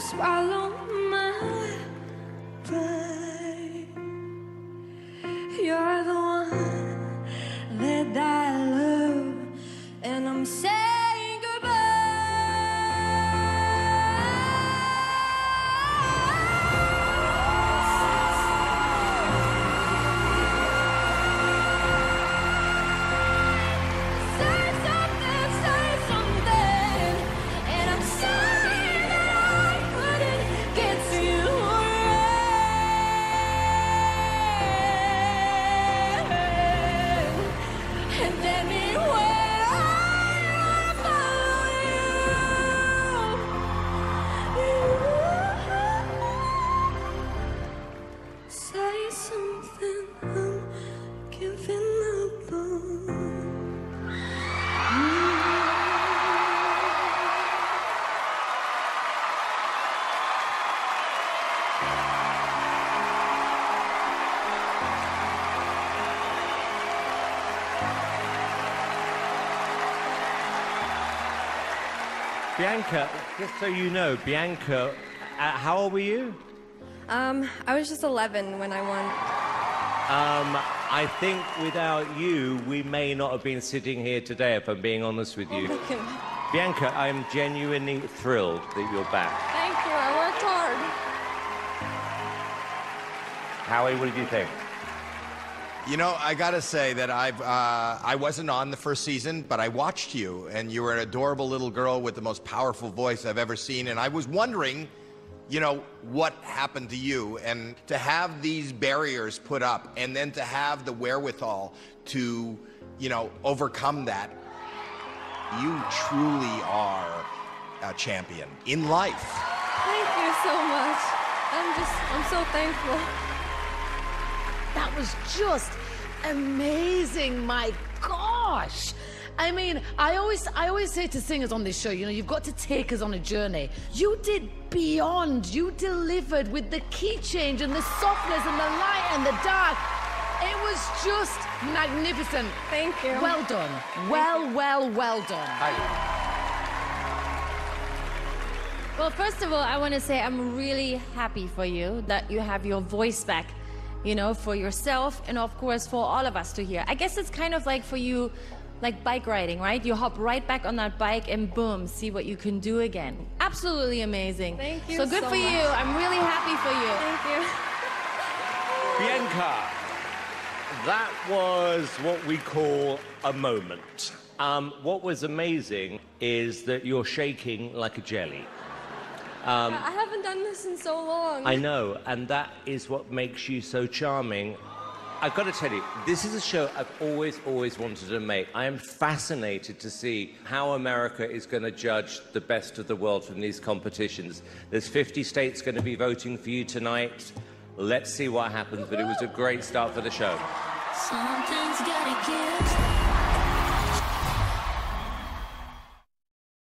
swallow my pride. Bianca, just so you know, Bianca, uh, how old were you? Um, I was just 11 when I won. Um, I think without you, we may not have been sitting here today, if I'm being honest with you. You. Bianca, I'm genuinely thrilled that you're back. Thank you. I worked hard. Howie, what did you think? You know, I gotta say that I've uh, I wasn't on the first season, but I watched you, and you were an adorable little girl with the most powerful voice I've ever seen. And I was wondering, you know, what happened to you, and to have these barriers put up, and then to have the wherewithal to, you know, overcome that. You truly are a champion in life. Thank you so much. I'm just, I'm so thankful. That was just amazing. My gosh. I mean, I always I always say to singers on this show, you know, you've got to take us on a journey. You did beyond. You delivered with the key change and the softness and the light and the dark. It was just magnificent. Thank you. Well done. Well, well, well done. Well, first of all, I want to say I'm really happy for you that you have your voice back, you know, for yourself and of course for all of us to hear. I guess it's kind of like for you, like bike riding, right? You hop right back on that bike and boom, see what you can do again. Absolutely amazing. Thank you So good so for you. I'm really happy for you. Thank you. Bianca, that was what we call a moment. Um, what was amazing is that you're shaking like a jelly. Um, I haven't done this in so long. I know, and that is what makes you so charming. I've got to tell you, this is a show I've always, always wanted to make. I am fascinated to see how America is going to judge the best of the world from these competitions. There's 50 states going to be voting for you tonight. Let's see what happens, but it was a great start for the show. Something's gotta give.